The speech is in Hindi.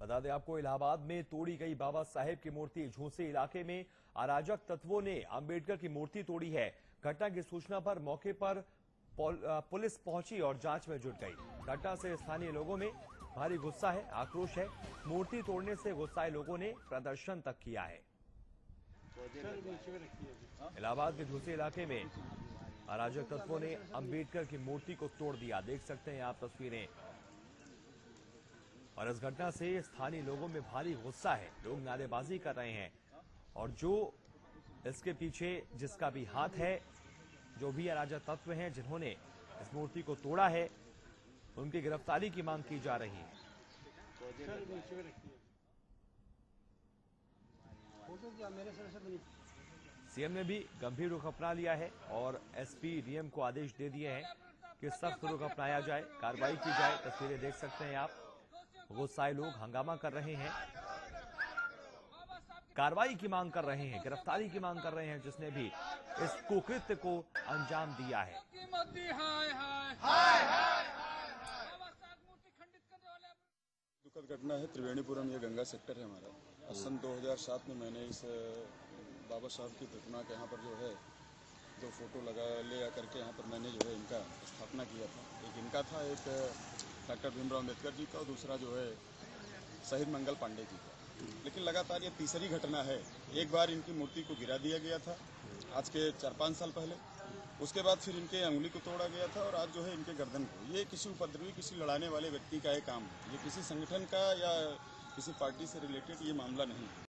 बता दें आपको, इलाहाबाद में तोड़ी गई बाबा साहेब की मूर्ति। झूंसी इलाके में अराजक तत्वों ने अंबेडकर की मूर्ति तोड़ी है। घटना की सूचना पर मौके पर पुलिस पहुँची और जाँच में जुट गई। घटना से स्थानीय लोगों में भारी गुस्सा है, आक्रोश है। मूर्ति तोड़ने से गुस्साए लोगों ने प्रदर्शन तक किया है। इलाहाबाद के झूसे इलाके में अराजक तत्वों ने अंबेडकर की मूर्ति को तोड़ दिया। देख सकते हैं आप तस्वीरें। और इस घटना से स्थानीय लोगों में भारी गुस्सा है। लोग नारेबाजी कर रहे हैं। और जो इसके पीछे जिसका भी हाथ है, जो भी अराजक तत्व हैं जिन्होंने इस मूर्ति को तोड़ा है, उनकी गिरफ्तारी की मांग की जा रही है। सीएम ने भी गंभीर रुख अपना लिया है और एसपी डीएम को आदेश दे दिए हैं कि सख्त रुख अपनाया जाए, कार्रवाई की जाए, तस्वीरें देख सकते हैं आप। गुस्साए लोग हंगामा कर रहे हैं। कार्रवाई की मांग कर रहे हैं, गिरफ्तारी की मांग कर रहे हैं, जिसने भी इस कुकृत्य को अंजाम दिया है। दुखद घटना है, त्रिवेणीपुरम ये गंगा सेक्टर है हमारा। सन 2007 में मैंने इस बाबा साहब की प्रतिमा के यहाँ पर जो है दो फ़ोटो लगा, ले करके यहाँ पर मैंने जो है इनका स्थापना किया था। एक इनका था, एक डॉक्टर भीमराव अंबेडकर जी का और दूसरा जो है शहीद मंगल पांडे जी का। लेकिन लगातार ये तीसरी घटना है, एक बार इनकी मूर्ति को गिरा दिया गया था, आज के चार पाँच साल पहले। उसके बाद फिर इनके अंगुली को तोड़ा गया था और आज जो है इनके गर्दन को। ये किसी उपद्रवी, किसी लड़ाने वाले व्यक्ति का एक काम ये किसी संगठन का या किसी पार्टी से रिलेटेड ये मामला नहीं है।